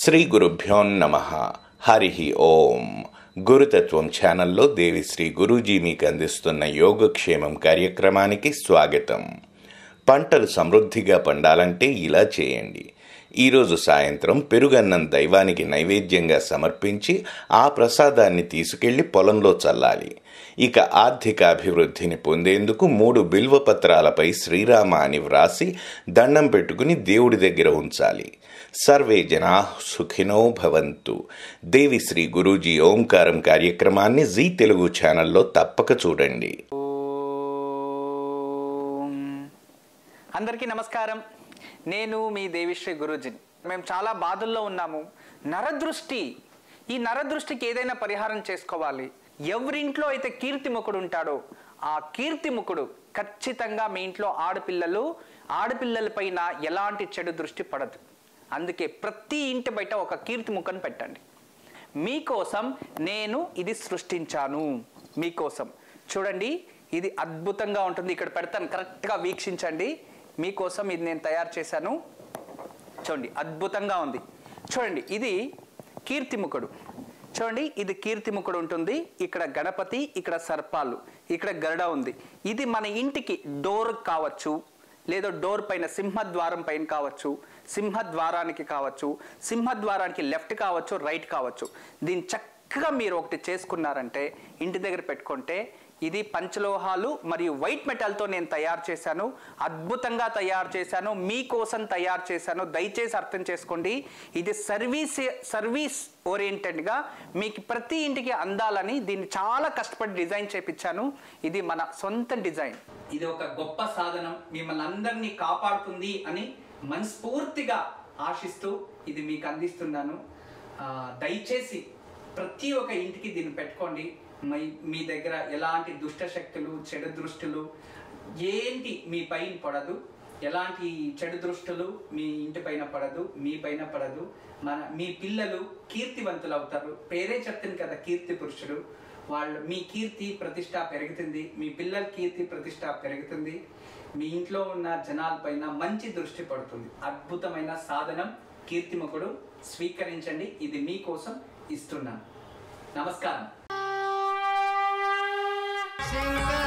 శ్రీ గురుభ్యో నమ. హరి ఓం. గురుతత్వం ఛానల్లో దేవిశ్రీ గురూజీ మీకు అందిస్తున్న యోగక్షేమం కార్యక్రమానికి స్వాగతం. పంటలు సమృద్ధిగా పండాలంటే ఇలా చేయండి. ఈరోజు సాయంత్రం పెరుగన్నం దైవానికి నైవేద్యంగా సమర్పించి ఆ ప్రసాదాన్ని తీసుకెళ్ళి పొలంలో చల్లాలి. ఇక ఆర్థిక అభివృద్ధిని పొందేందుకు మూడు బిల్వపత్రాలపై శ్రీరామ అని వ్రాసి దండం పెట్టుకుని దేవుడి దగ్గర ఉంచాలి. సర్వే జనా సుఖినో భవంతు. దేవి శ్రీ గురూజీ ఓంకారం కార్యక్రమాన్ని జీ తెలుగు ఛానల్లో తప్పక చూడండి. అందరికీ నమస్కారం. నేను మీ దేవిశ్రీ గురూజీని మేము చాలా బాధల్లో ఉన్నాము. నరదృష్టి. ఈ నరదృష్టికి ఏదైనా పరిహారం చేసుకోవాలి. ఎవరింట్లో అయితే కీర్తిముఖుడు ఉంటాడో ఆ కీర్తిముఖుడు ఖచ్చితంగా మీ ఇంట్లో ఆడపిల్లలు ఆడపిల్లలపైన ఎలాంటి చెడు దృష్టి పడదు. అందుకే ప్రతి ఇంటి బయట ఒక కీర్తిముఖను పెట్టండి. మీకోసం నేను ఇది సృష్టించాను. మీకోసం. చూడండి ఇది అద్భుతంగా ఉంటుంది. ఇక్కడ పెడతాను. కరెక్ట్గా వీక్షించండి. మీకోసం ఇది నేను తయారు చేశాను. చూడండి అద్భుతంగా ఉంది. చూడండి ఇది కీర్తిముఖుడు. చూడండి ఇది కీర్తిముఖుడు ఉంటుంది. ఇక్కడ గణపతి ఇక్కడ సర్పాలు ఇక్కడ గరుడ ఉంది. ఇది మన ఇంటికి డోర్ కావచ్చు లేదా డోర్ పైన సింహద్వారం పైన కావచ్చు సింహద్వారానికి కావచ్చు సింహద్వారానికి లెఫ్ట్ కావచ్చు రైట్ కావచ్చు. దీన్ని చక్కగా మీరు ఒకటి చేసుకున్నారంటే ఇంటి దగ్గర పెట్టుకుంటే ఇది పంచలోహాలు మరియు వైట్ మెటల్తో నేను తయారు చేశాను. అద్భుతంగా తయారు చేశాను. మీకోసం తయారు చేశాను. దయచేసి అర్థం చేసుకోండి. ఇది సర్వీస్ సర్వీస్ ఓరియంటెడ్గా మీకు ప్రతి ఇంటికి అందాలని దీన్ని చాలా కష్టపడి డిజైన్ చేపించాను ఇది మన సొంత డిజైన్. ఇది ఒక గొప్ప సాధనం. మిమ్మల్ని అందరినీ కాపాడుతుంది అని మనస్ఫూర్తిగా ఆశిస్తూ ఇది మీకు అందిస్తున్నాను. దయచేసి ప్రతి ఒక్క ఇంటికి దీన్ని పెట్టుకోండి. మీ మీ దగ్గర ఎలాంటి దుష్ట శక్తులు చెడు దృష్టులు ఏంటి మీ పైన పడదు? ఎలాంటి చెడు దృష్టులు మీ ఇంటి పైన పడదు మీ పైన పడదు? మన మీ పిల్లలు కీర్తివంతులు అవుతారు. పేరే చెప్తుంది కదా కీర్తి పురుషుడు. వాళ్ళు మీ కీర్తి ప్రతిష్ట పెరుగుతుంది. మీ పిల్లల కీర్తి ప్రతిష్ట పెరుగుతుంది. మీ ఇంట్లో ఉన్న జనాలపైన మంచి దృష్టి పడుతుంది. అద్భుతమైన సాధనం కీర్తిముఖుడు స్వీకరించండి. ఇది మీకోసం ఇస్తున్నాను. నమస్కారం. Sing